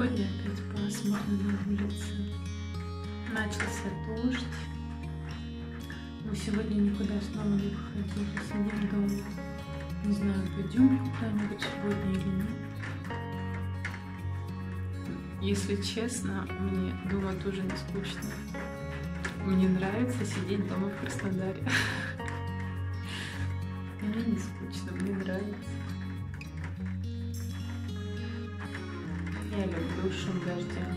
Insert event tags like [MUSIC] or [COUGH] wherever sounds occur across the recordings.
Сегодня опять пасмурно на улице. Начался дождь. Мы сегодня никуда снова не выходили, сидим дома. Не знаю, пойдем куда-нибудь сегодня или нет. Если честно, мне дома тоже не скучно. Мне нравится сидеть дома в Краснодаре. [LAUGHS] Мне не скучно, мне нравится. Люблю шум дождя.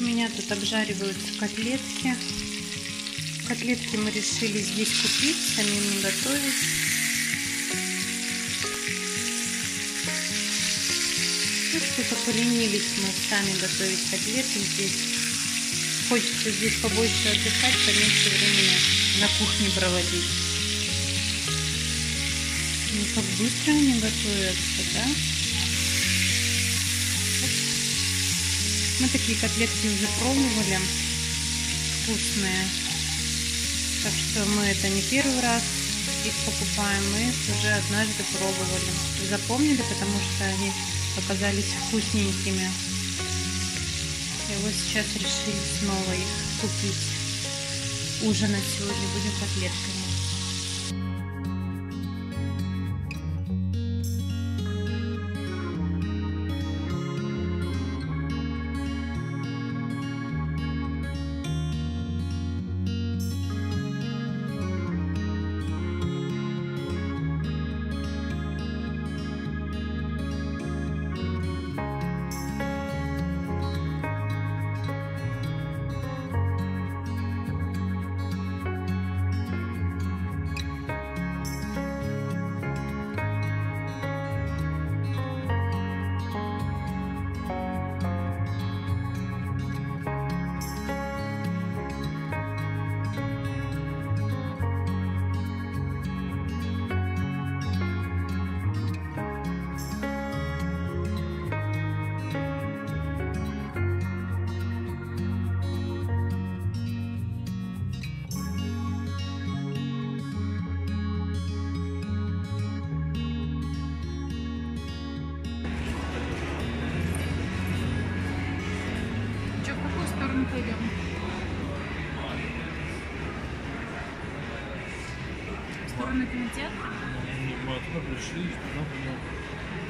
У меня тут обжариваются котлетки. Котлетки мы решили здесь купить, самим не готовить. Ну, что-то поленились мы сами готовить котлеты здесь. Хочется здесь побольше отдыхать, поменьше времени на кухне проводить. Ну, как быстро они готовятся, да? Мы такие котлетки уже пробовали, вкусные. Так что мы это не первый раз их покупаем, мы их уже однажды пробовали. Запомнили, потому что они оказались вкусненькими. И вот сейчас решили снова их купить. Ужинать сегодня будем котлетками. Пойдем? В сторону кинотеатра? Мы оттуда пришли, туда пойдем.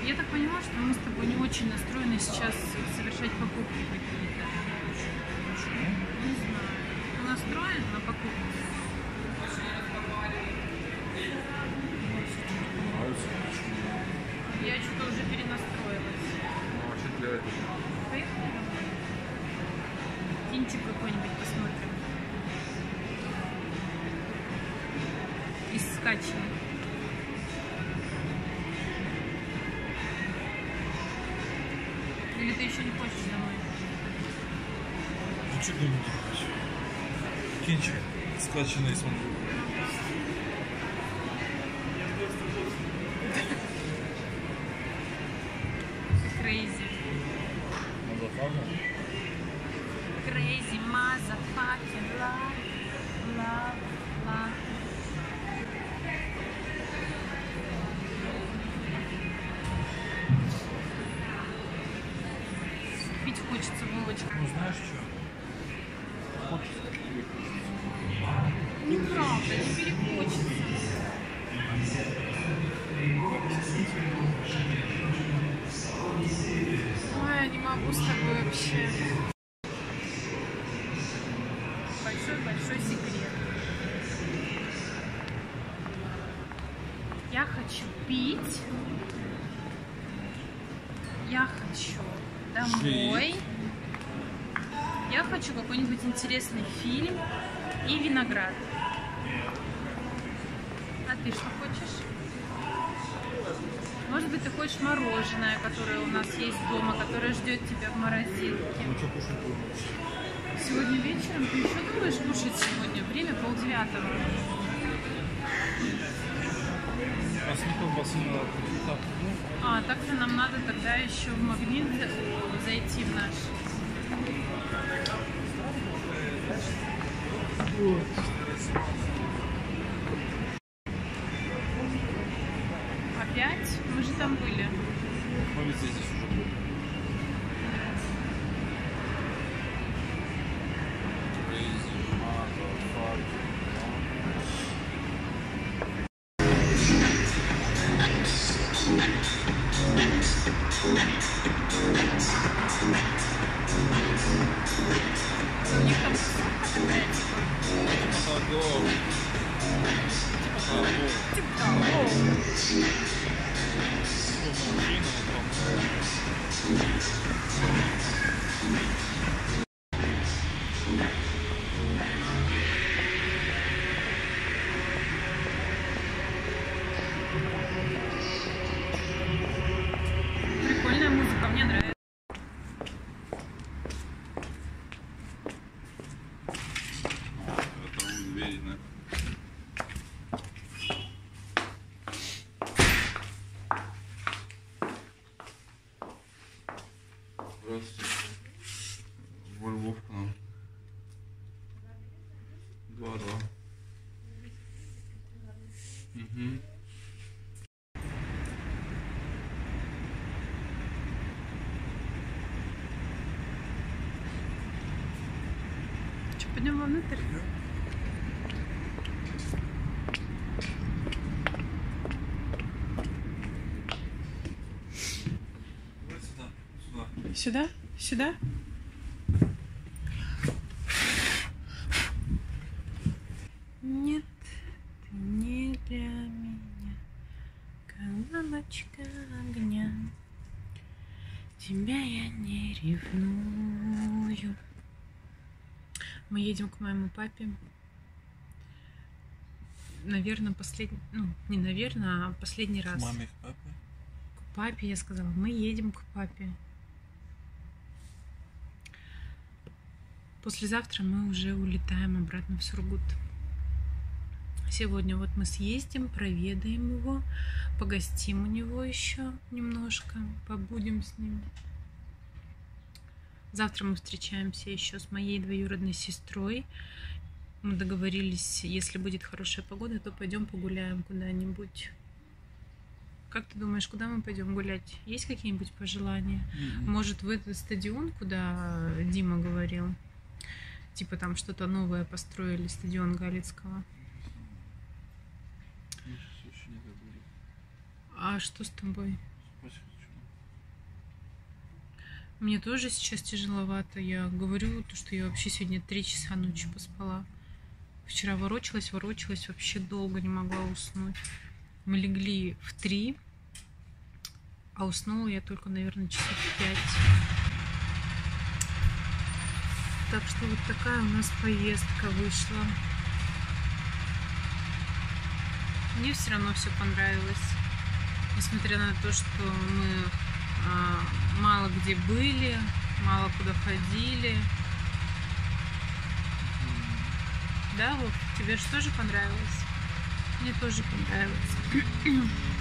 Я так понимаю, что мы с тобой не очень настроены сейчас совершать покупки какие-то. Или ты еще не хочешь домой? Ну, что думаете? Кинчик, скачанный смотрю. Crazy. Motherfucker? Crazy motherfucking love, love, love. Ой, я не могу с тобой вообще. Большой-большой секрет. Я хочу пить. Я хочу домой. Я хочу какой-нибудь интересный фильм и виноград. Ты что хочешь? Может быть, ты хочешь мороженое, которое у нас есть дома, которое ждет тебя в морозилке. Ну что кушать будем? Сегодня вечером ты еще думаешь кушать сегодня? Время полдевятого. А с колбасы надо. Так, ну, А, так-то нам надо тогда еще в магнит за- зайти в наш. Опять? Там были. везде здесь уже были. У них там такая, типа. Типа того. Типа того. Что, мужчина, вот там. Прикольная музыка, мне нравится. Это уверенно. Здравствуйте. Во Львов к нам. Два-два. Угу. Что, пойдем. Сюда. Сюда? Сюда? Нет, ты не для меня, колоночка огня. Тебя я не ревную. Мы едем к моему папе. Наверное, последний, ну, не наверное, а последний раз. К маме, к папе. К папе, я сказала, мы едем к папе. Послезавтра мы уже улетаем обратно в Сургут. Сегодня вот мы съездим, проведаем его, погостим у него еще немножко, побудем с ним. Завтра мы встречаемся еще с моей двоюродной сестрой. Мы договорились, если будет хорошая погода, то пойдем погуляем куда-нибудь. Как ты думаешь, куда мы пойдем гулять? Есть какие-нибудь пожелания? Мгм. Может, в этот стадион, куда Дима говорил? Типа там что-то новое построили, стадион Галицкого. А что с тобой? Спать хочу. Мне тоже сейчас тяжеловато. Я говорю, то, что я вообще сегодня три часа ночи поспала. Вчера ворочалась, ворочалась, вообще долго не могла уснуть. Мы легли в три, а уснула я только, наверное, часов пять. Так что вот такая у нас поездка вышла. Мне все равно все понравилось. Несмотря на то, что мы мало где были, мало куда ходили. Да, Вов, тебе же тоже понравилось? Мне тоже понравилось. [CLEARS THROAT]